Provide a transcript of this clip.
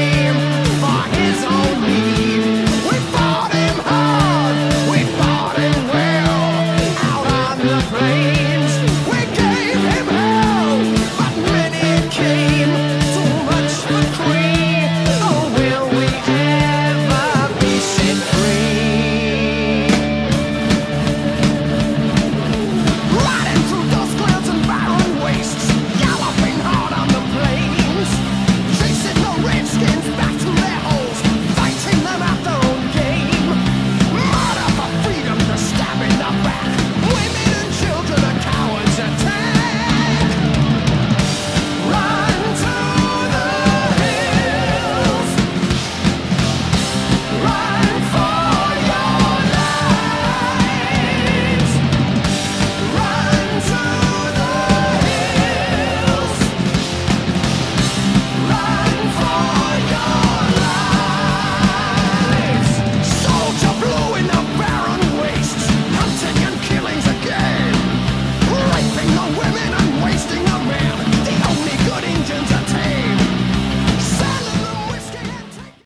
dream